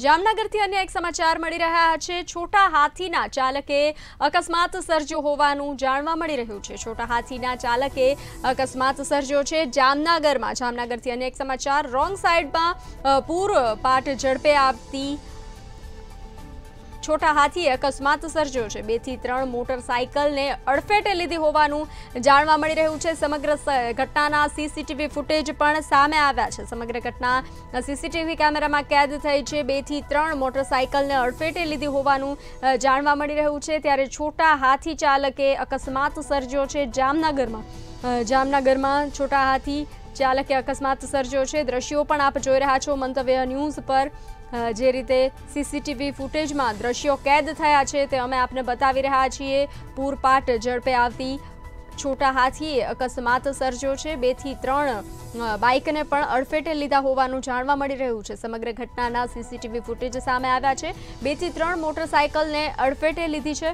જામનગરથી અન્ય એક સમાચાર મળી રહ્યા છે. છોટા હાથીના ચાલકે અકસ્માત સર્જ્યો હોવાનું જાણવા મળી રહ્યું છે. છોટા હાથીના ચાલકે અકસ્માત સર્જ્યો છે. જામનગરમાં જામનગરથી અન્ય એક સમાચાર. રોંગ સાઈડમાં પૂર, પાટ ઝડપે આપતી છોટા હાથીએ અકસ્માત સર્જ્યો છે. બેથી ત્રણ મોટરસાયકલને અડફેટે લીધી હોવાનું જાણવા મળી રહ્યું છે. સમગ્ર ઘટનાના સીસીટીવી ફૂટેજ પણ સામે આવ્યા છે. સમગ્ર ઘટના સીસીટીવી કેમેરામાં કેદ થઈ છે. બેથી ત્રણ મોટરસાયકલને અડફેટે લીધી હોવાનું જાણવા મળી રહ્યું છે. ત્યારે છોટા હાથી ચાલકે અકસ્માત સર્જ્યો છે જામનગરમાં. જામનગરમાં છોટા હાથી ચાલકે અકસ્માત સર્જ્યો છે. દ્રશ્યો પણ આપ જોઈ રહ્યા છો. મંતવ્ય ન્યૂઝ પર જે રીતે સીસીટીવી ફૂટેજમાં દ્રશ્યો કેદ થયા છે તે અમે આપને બતાવી રહ્યા છીએ. પૂરપાટ ઝડપે આવતી છોટા હાથીએ અકસ્માત સર્જ્યો છે. બેથી ત્રણ બાઇકને પણ અડફેટે લીધા હોવાનું જાણવા મળી રહ્યું છે. સમગ્ર ઘટનાના સીસીટીવી ફૂટેજ સામે આવ્યા છે. બેથી ત્રણ મોટરસાયકલને અડફેટે લીધી છે.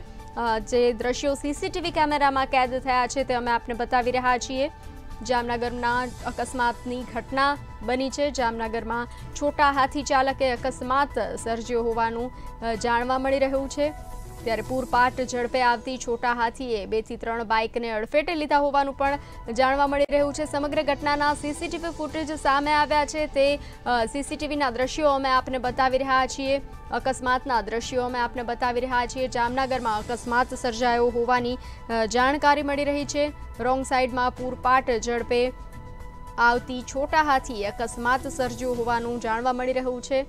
જે દ્રશ્યો સીસીટીવી કેમેરામાં કેદ થયા છે તે અમે આપને બતાવી રહ્યા છીએ. જામનગરના અકસ્માતની ઘટના બની છે. જામનગરમાં છોટા હાથી ચાલકે અકસ્માત સર્જ્યો હોવાનું જાણવા મળી રહ્યું છે. ત્યારે પૂરપાટ ઝડપે આવતી છોટા હાથીએ બેથી ત્રણ બાઇકને અડફેટે લીધા હોવાનું પણ જાણવા મળી રહ્યું છે. સમગ્ર ઘટનાના સીસીટીવી ફૂટેજ સામે આવ્યા છે. તે સીસીટીવીના દ્રશ્યો અમે આપને બતાવી રહ્યા છીએ. અકસ્માતના દ્રશ્યો અમે આપને બતાવી રહ્યા છીએ. જામનગરમાં અકસ્માત સર્જાયો હોવાની જાણકારી મળી રહી છે. રોંગ સાઈડમાં પૂરપાટ ઝડપે આવતી છોટા હાથી અકસ્માત સર્જ્યો હોવાનું જાણવા મળી રહ્યું છે.